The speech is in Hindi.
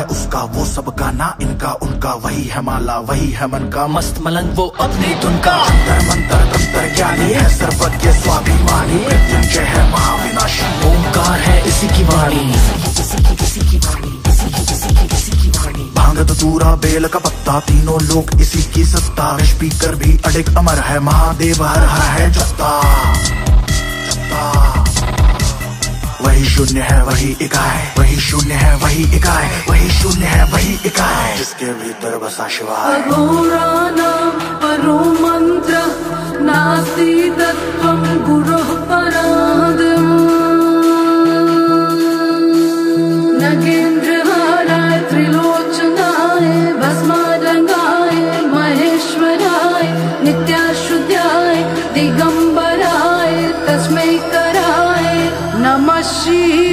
है उसका वो सब गाना, इनका उनका, वही है माला, वही है मन का मस्त मलंग, वो अपनी धुन का। अंतर मंतर तंत्र ज्ञानी है, सर्वज्ञ स्वाभिमानी मृत्युंजय है महाविनाशी। ओंकार है इसी की वाणी। दूरा बेल का पत्ता, तीनों लोग इसी की सत्ता। स्पीकर भी अडिग अमर है, महादेव हर है जत्ता। वही शून्य है, वही इकाई। वही शून्य है, वही इकाई। वही शून्य है, वही इकाई। जिसके भीतर बसा शिवा परो मंत्र नास्ति तत्वम गुरुः त्रिलोचनाय 心。